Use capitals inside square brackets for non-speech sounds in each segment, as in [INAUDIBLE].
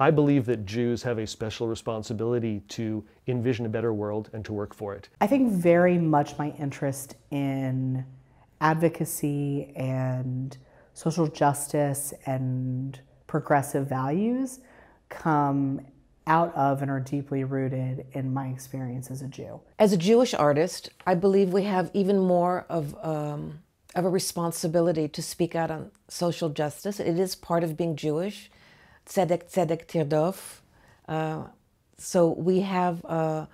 I believe that Jews have a special responsibility to envision a better world and to work for it. I think very much my interest in advocacy and social justice and progressive values come out of and are deeply rooted in my experience as a Jew. As a Jewish artist, I believe we have even more of, um, of a responsibility to speak out on social justice. It is part of being Jewish. Tzedek, tzedek, tirdof. Uh, so we have uh,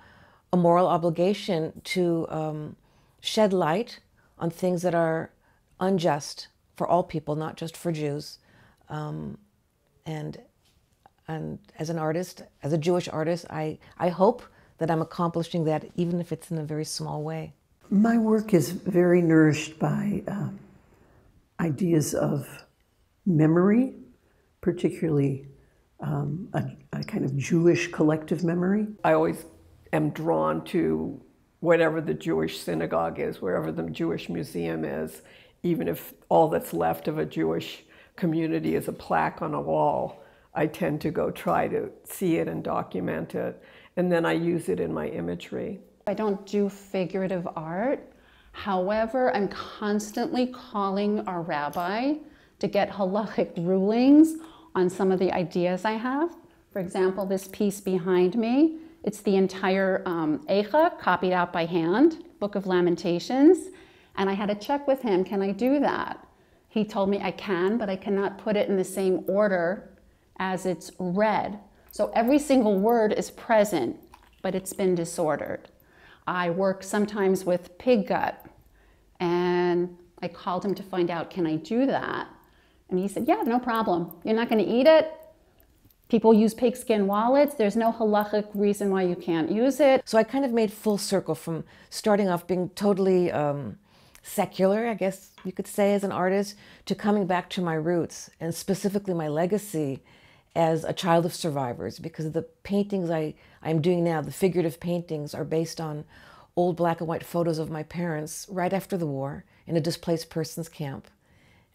a moral obligation to um, shed light on things that are unjust for all people, not just for Jews. Um, and and as an artist, as a Jewish artist, I, I hope that I'm accomplishing that, even if it's in a very small way. My work is very nourished by uh, ideas of memory, particularly um, a, a kind of Jewish collective memory. I always am drawn to whatever the Jewish synagogue is, wherever the Jewish museum is, even if all that's left of a Jewish community is a plaque on a wall. I tend to go try to see it and document it, and then I use it in my imagery. I don't do figurative art. However, I'm constantly calling our rabbi to get halachic rulings on some of the ideas I have. For example, this piece behind me, it's the entire um, Eicha copied out by hand, Book of Lamentations, and I had to check with him, can I do that? He told me I can, but I cannot put it in the same order as it's read. So every single word is present, but it's been disordered. I work sometimes with pig gut, and I called him to find out, can I do that? And he said, yeah, no problem. You're not going to eat it. People use pigskin wallets. There's no halachic reason why you can't use it. So I kind of made full circle from starting off being totally um, secular, I guess you could say, as an artist, to coming back to my roots and specifically my legacy as a child of survivors because the paintings I, I'm doing now, the figurative paintings, are based on old black and white photos of my parents right after the war in a displaced persons camp.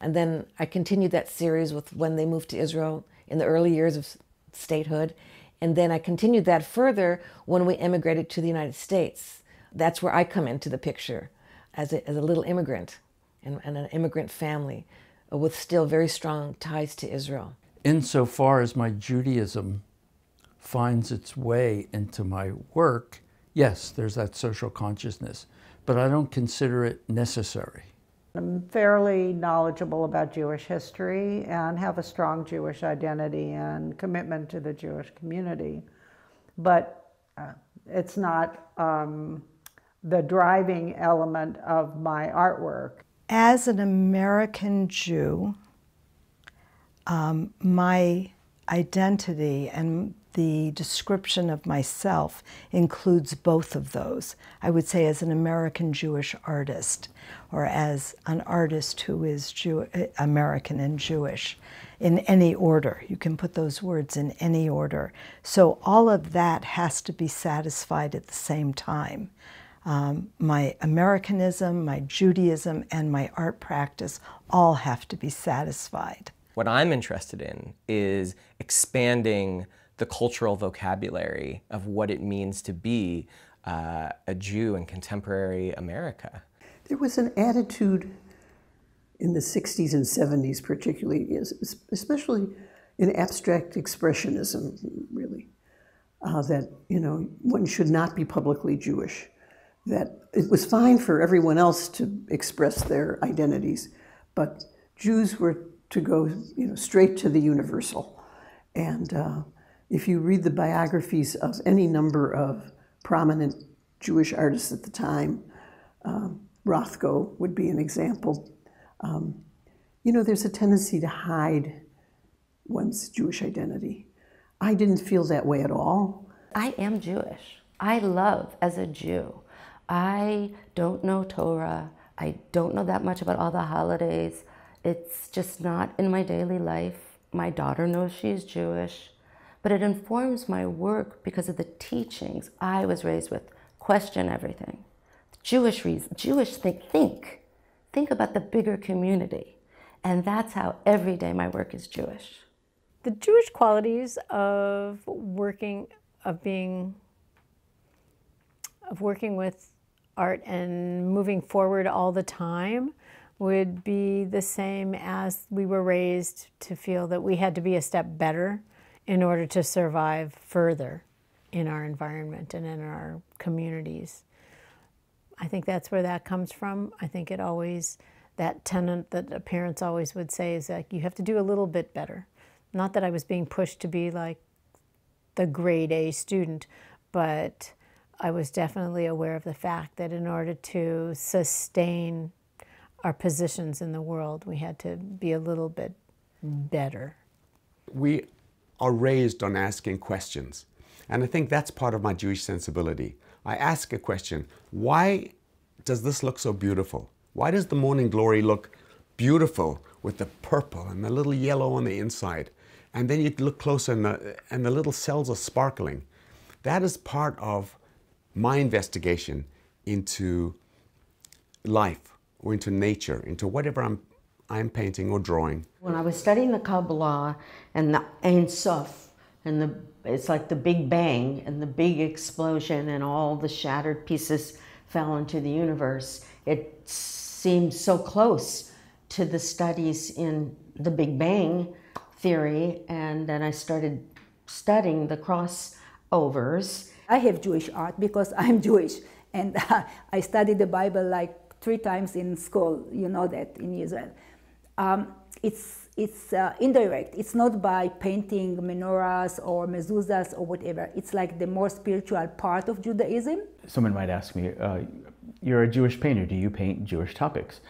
And then I continued that series with when they moved to Israel in the early years of statehood. And then I continued that further when we immigrated to the United States. That's where I come into the picture as a, as a little immigrant and, and an immigrant family with still very strong ties to Israel insofar as my Judaism finds its way into my work, yes, there's that social consciousness, but I don't consider it necessary. I'm fairly knowledgeable about Jewish history and have a strong Jewish identity and commitment to the Jewish community, but uh, it's not um, the driving element of my artwork. As an American Jew, um, my identity and the description of myself includes both of those. I would say as an American Jewish artist or as an artist who is Jew American and Jewish in any order. You can put those words in any order. So all of that has to be satisfied at the same time. Um, my Americanism, my Judaism, and my art practice all have to be satisfied. What I'm interested in is expanding the cultural vocabulary of what it means to be uh, a Jew in contemporary America. There was an attitude in the 60s and 70s, particularly, especially in abstract expressionism, really, uh, that you know one should not be publicly Jewish. That it was fine for everyone else to express their identities, but Jews were to go you know, straight to the universal. And uh, if you read the biographies of any number of prominent Jewish artists at the time, um, Rothko would be an example. Um, you know, there's a tendency to hide one's Jewish identity. I didn't feel that way at all. I am Jewish. I love as a Jew. I don't know Torah. I don't know that much about all the holidays. It's just not in my daily life. My daughter knows she's Jewish, but it informs my work because of the teachings I was raised with. Question everything. Jewish reason, Jewish think, think, think about the bigger community. And that's how every day my work is Jewish. the Jewish qualities of working, of being, of working with art and moving forward all the time would be the same as we were raised to feel that we had to be a step better in order to survive further in our environment and in our communities. I think that's where that comes from. I think it always, that tenant that parents always would say is that you have to do a little bit better. Not that I was being pushed to be like the grade A student, but I was definitely aware of the fact that in order to sustain our positions in the world, we had to be a little bit better. We are raised on asking questions. And I think that's part of my Jewish sensibility. I ask a question why does this look so beautiful? Why does the morning glory look beautiful with the purple and the little yellow on the inside? And then you look closer and the, and the little cells are sparkling. That is part of my investigation into life or into nature, into whatever I'm, I'm painting or drawing. When I was studying the Kabbalah and the Ein Sof, and the, it's like the Big Bang and the big explosion and all the shattered pieces fell into the universe, it seemed so close to the studies in the Big Bang theory. And then I started studying the crossovers. I have Jewish art because [LAUGHS] I'm Jewish. And uh, [LAUGHS] I studied the Bible like three times in school, you know that in Israel. Um, it's it's uh, indirect. It's not by painting menorahs or mezuzahs or whatever. It's like the more spiritual part of Judaism. Someone might ask me, uh, "You're a Jewish painter. Do you paint Jewish topics?"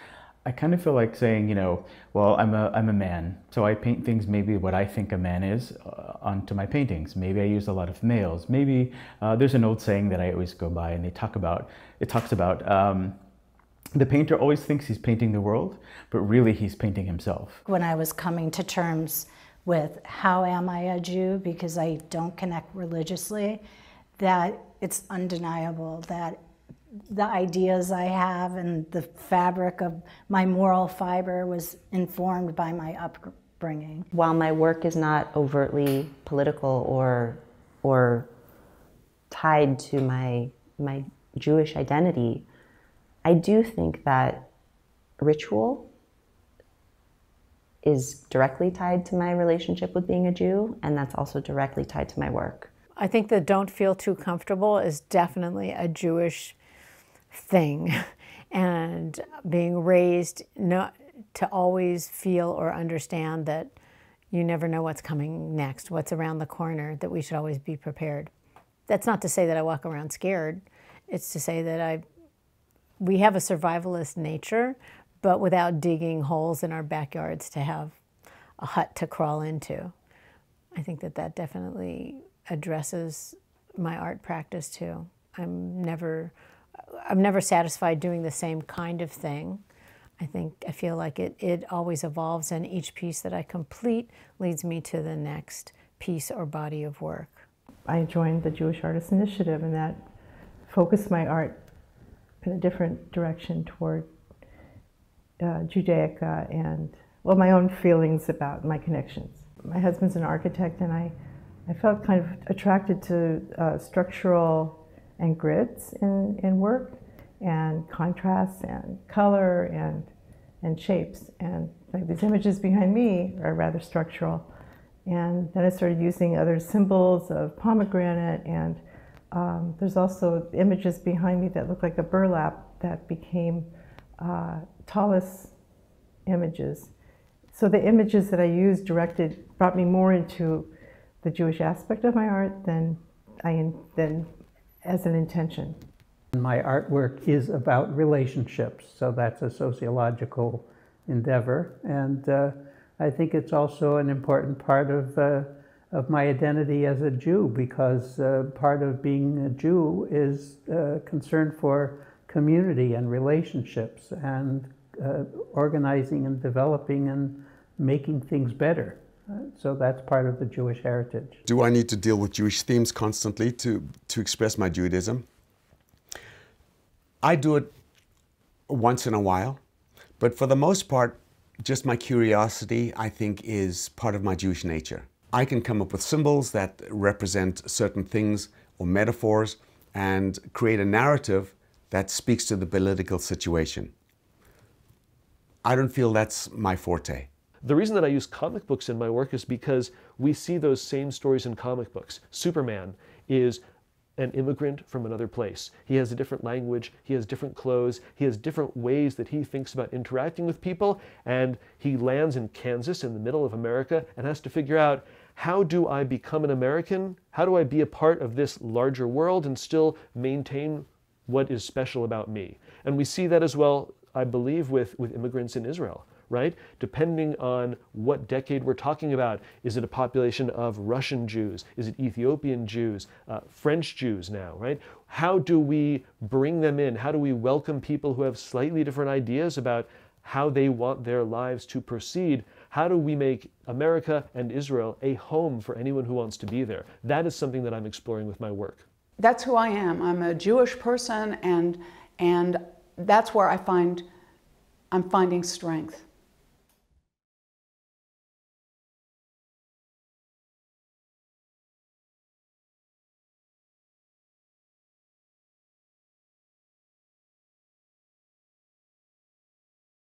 I kind of feel like saying, you know, well, I'm a, I'm a man, so I paint things maybe what I think a man is uh, onto my paintings. Maybe I use a lot of males. Maybe uh, there's an old saying that I always go by, and they talk about. It talks about um, the painter always thinks he's painting the world, but really he's painting himself. When I was coming to terms with how am I a Jew, because I don't connect religiously, that it's undeniable that the ideas I have and the fabric of my moral fiber was informed by my upbringing. While my work is not overtly political or, or tied to my, my Jewish identity, I do think that ritual is directly tied to my relationship with being a Jew, and that's also directly tied to my work. I think the don't feel too comfortable is definitely a Jewish thing. [LAUGHS] and being raised not to always feel or understand that you never know what's coming next, what's around the corner, that we should always be prepared. That's not to say that I walk around scared. It's to say that I we have a survivalist nature, but without digging holes in our backyards to have a hut to crawl into. I think that that definitely addresses my art practice too. I'm never, I'm never satisfied doing the same kind of thing. I think I feel like it, it always evolves, and each piece that I complete leads me to the next piece or body of work. I joined the Jewish Artists Initiative, and that focused my art in a different direction toward uh, Judaica and, well, my own feelings about my connections. My husband's an architect, and I, I felt kind of attracted to uh, structural and grids in, in work, and contrasts, and color, and, and shapes. And like these images behind me are rather structural. And then I started using other symbols of pomegranate and um, there's also images behind me that look like a burlap that became uh, tallis images. So the images that I used directed brought me more into the Jewish aspect of my art than I than as an intention. My artwork is about relationships, so that's a sociological endeavor, and uh, I think it's also an important part of. Uh, of my identity as a Jew because uh, part of being a Jew is uh, concern for community and relationships and uh, organizing and developing and making things better. So that's part of the Jewish heritage. Do I need to deal with Jewish themes constantly to, to express my Judaism? I do it once in a while, but for the most part, just my curiosity, I think, is part of my Jewish nature. I can come up with symbols that represent certain things or metaphors and create a narrative that speaks to the political situation. I don't feel that's my forte. The reason that I use comic books in my work is because we see those same stories in comic books. Superman is an immigrant from another place. He has a different language, he has different clothes, he has different ways that he thinks about interacting with people, and he lands in Kansas in the middle of America and has to figure out how do I become an American? How do I be a part of this larger world and still maintain what is special about me? And we see that as well, I believe, with, with immigrants in Israel right? Depending on what decade we're talking about. Is it a population of Russian Jews? Is it Ethiopian Jews? Uh, French Jews now, right? How do we bring them in? How do we welcome people who have slightly different ideas about how they want their lives to proceed? How do we make America and Israel a home for anyone who wants to be there? That is something that I'm exploring with my work. That's who I am. I'm a Jewish person, and, and that's where I find I'm finding strength.